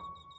you